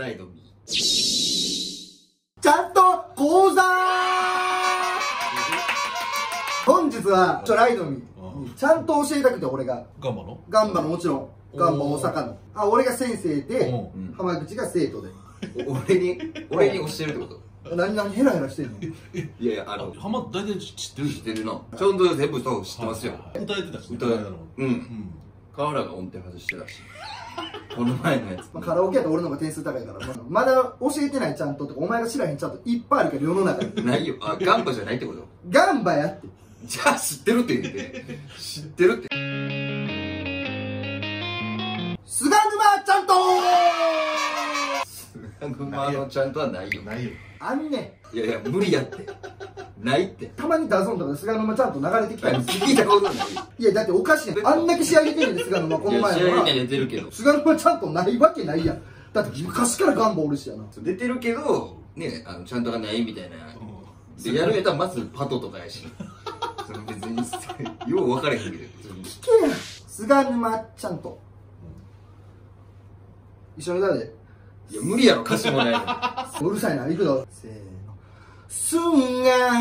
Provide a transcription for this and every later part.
ライドミー。ちゃんと講座本日はちょライドミうんちゃんと教えたくて俺が。ガンバの？ガンバのもちろん。ガンバ大阪の。あ俺が先生で浜口が生徒で。お俺に俺に教えるってこと？何何ヘラヘラしてんの？いやいやあの浜大体知ってる？知ってるな。ちゃんと全部そう知ってますよ。はい歌えてたしね。歌え。この間の。うん。うん。河原が音程外してたし この前のやつ。まあ、カラオケやったら俺の方が点数高いから、まあまだ教えてないちゃんとってかお前が知らへんちゃんといっぱいあるから世の中に。ないよ。あガンバじゃないってこと？ガンバやって。じゃあ知ってるって言って。知ってるって。菅沼ちゃんと馬のちゃんとはないよ。ないよ。あんね。んいやいや無理やってないって。たまにダゾンとかで菅沼ちゃんと流れてきたりする。聞いたことない。いやだっておかしいねん。あんだけ仕上げてるんで菅沼この前は。試合には出てるけど菅沼ちゃんとないわけないやん。だって昔からガンバおるしやな。出てるけどねあのちゃんとがないみたいな。うん。でやるやったらまずパトとかやし。それ別によう分からへんけど。聞けや菅沼ちゃんと。一緒に歌うでいや無理やろ。歌詞もないの うるさいな、行くぞ。せーの。菅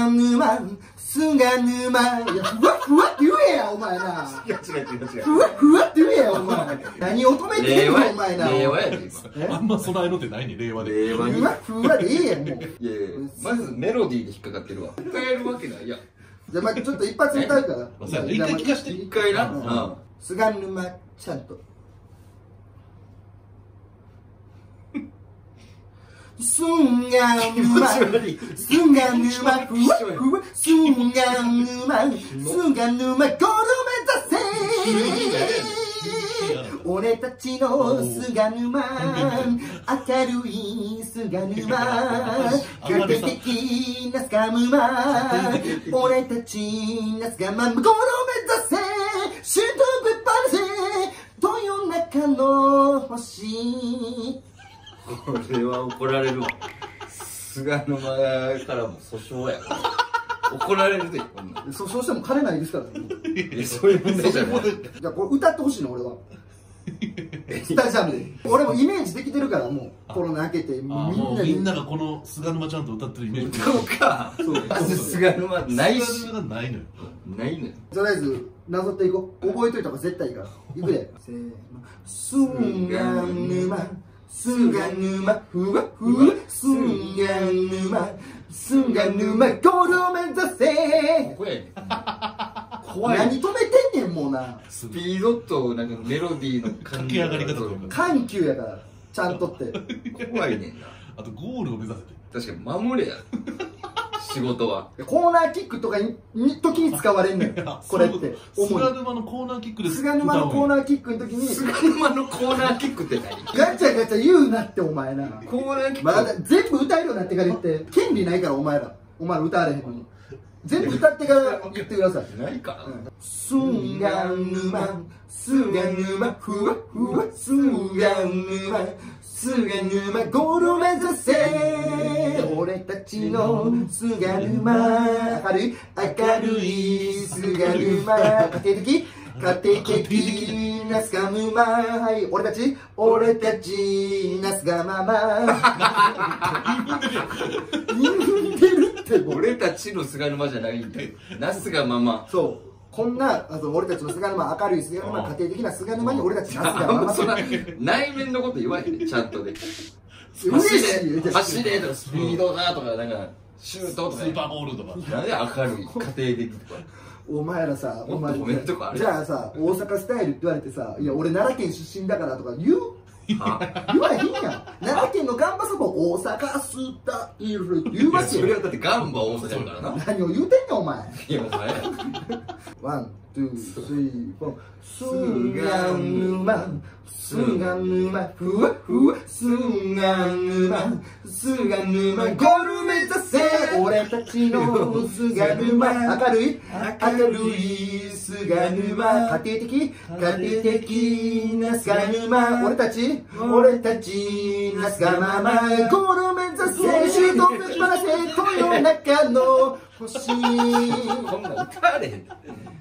沼、菅沼。いや、ふわふわって言えや、お前な。いや違う違う違うふわふわって言えや、お前。何を止めてんの、お前な。令和やでえ？あんま備えのってないね令和で令和にふわふわでええやん、もう。いやいやまずメロディーで引っかかってるわ歌えるわけないやんじゃあ、まあちょっと一発歌うから。一回聞かして一回な菅沼ちゃんと。菅沼、菅沼、ふわふわ、菅沼、菅沼、ゴール目指せ俺たちの菅沼、明るい菅沼、家庭的な菅沼、俺たちな菅沼、ゴール目指せ、シュートぶっ放せ、豊中の星。これは怒られるわ菅沼からも訴訟や怒られるでこんなん訴訟しても金ないですからね。そういう問題じゃないじゃあこれ歌ってほしいの俺は。スタジアムで。俺もイメージできてるからもうコロナ明けてみんなで。うみんながこの菅沼ちゃんと歌ってるイメージ歌おうかまず菅沼ないし菅沼がないのよないのよとりあえずなぞっていこう。覚えといた方が絶対いいから。いくで。せーの。菅沼。菅沼、ふわふわ、菅沼、菅沼、ゴールを目指せ怖い何止めてんねん、もうな。スピードとなんかメロディーの感駆け上がり方とか緩急やから、ちゃんとって。怖いねんなあとゴールを目指せて確かに守れや仕事はコーナーキックとかに、に時に使われんのよ。これって。菅沼のコーナーキックで菅沼のコーーナーキックの時に、菅沼のコーナーキックって何？ガチャガチャ言うなって、お前な。コーナーキックまだ全部歌えるようになってから言って、権利ないから、お前ら。お前ら歌われへんのに。全部歌ってから言ってください。ないから菅沼、菅沼、ふわふわ、菅沼、菅沼、ゴールを目指せ。俺たちの菅沼、明るい、明るい菅沼、家庭的、家庭的な菅沼、はい、俺たち、俺たちなすがまま。踏んで るって。俺たち。の菅沼じゃないんだよ。なすがまま。そう。こんな、あの俺たちの菅沼、明るい菅沼、家庭的な菅沼に俺たちなすが まま。そんな。内面のこと言わへんねちゃん とで。嬉しいよ走れとかスピードがとかなんかシュートとか。スーパーボールとか。なんで明るい家庭的とか。お前らさ、お前もっと褒めるとこある。じゃあさ、大阪スタイルって言われてさ、いや、俺奈良県出身だからとか言う？あ。言わへんやん。奈良県のガンバそば大阪スタイルって言うわけよ。それはだってガンバ大阪やからな何を言うてんねん、お前。いやお前 ワン、two, three, four. すがぬま、すがぬま、ふわふわ、すがぬま、すがぬま、ゴール目指せ俺たちのすがぬま、明るい、明るい、すがぬま、家庭的、家庭的なすがぬま、俺たち、俺たち、なすがまま、ゴール目指せシュート目指せ、豊中の星。こんな歌われへん。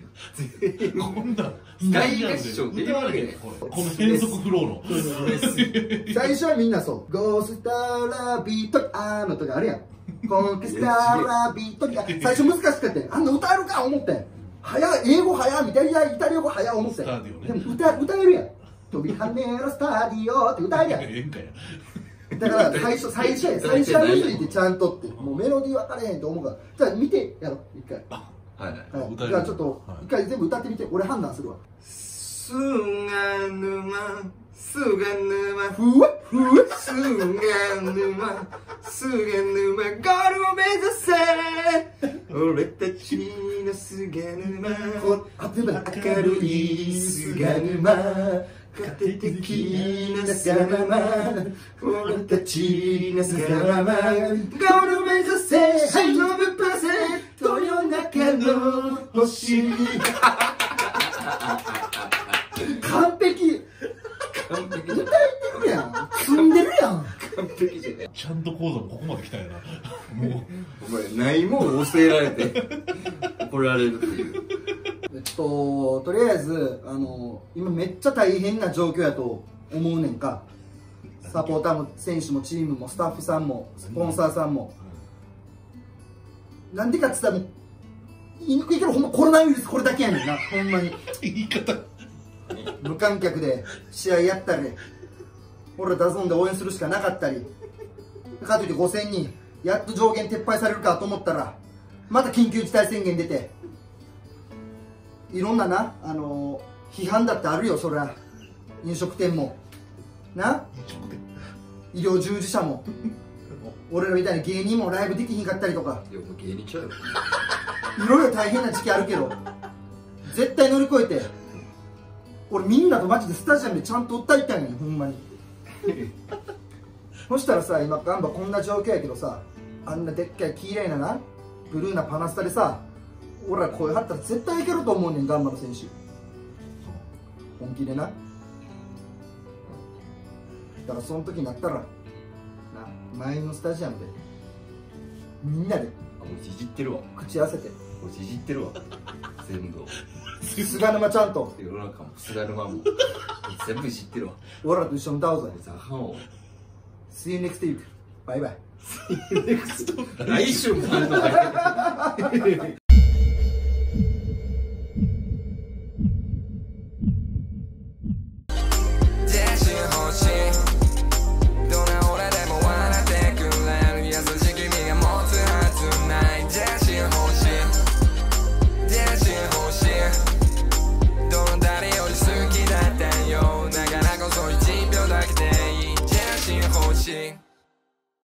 こんな大合唱歌われへんこの変則フローの最初はみんなそう「ゴースターラビートアーム」とかあるやん「コンケスターラビート」とか最初難しかったんあんな歌えるか思って早英語早いイタリアイタリア語早い思ってでも歌歌えるやん「飛び跳ねろスタディオ」って歌えるやん。ええんかやだから最初最初や最初はむずいてちゃんとってもうメロディー分かれへん。と思うからじゃあ見てやろ一回はいはい。じゃあちょっとはい。一回全部歌ってみて俺判断するわ。菅沼菅沼ふわふわ菅沼菅沼ゴールを目指せ。俺たちの菅沼こあ全部だ明るい菅沼勝て的な菅沼俺たちの菅沼ゴールを目指せ。はい中の星。完璧。完璧。歌えてるやん。積んでるやん完璧じゃねちゃんと講座もここまで来たんやな。もお前ないもん教えられて。怒られるっていう。えっととりあえずあの今めっちゃ大変な状況やと思うねんか。サポーターも選手もチームもスタッフさんもスポンサーさんも。なんでかっつったら言いにくいけどほんまコロナウイルスこれだけやねんな。ほんまに。言い方。無観客で試合やったり俺ら DAZNで応援するしかなかったり。かといって5000人やっと上限撤廃されるかと思ったらまた緊急事態宣言出て。いろんなな、あのー批判だってあるよそりゃ。飲食店も。な？医療従事者も。俺らみたいな芸人もライブできひんかったりとか。いやもう芸人ちゃうよいろいろ大変な時期あるけど絶対乗り越えて俺みんなとマジでスタジアムでちゃんと歌いたいのよほんまに。そしたらさ今ガンバこんな状況やけどさあんなでっかい綺麗ななブルーなパナスタでさ俺ら声張ったら絶対いけると思うねんガンバの選手。本気でな。だからその時になったらな前のスタジアムでみんなであもういじってるわ。口合わせて。もういじってるわ。全部菅沼ちゃんと。世の中も菅沼も。全部いじってるわ。俺らと一緒に歌おうぜあいつあかんわ See you next week. バイバイ来週もあるのか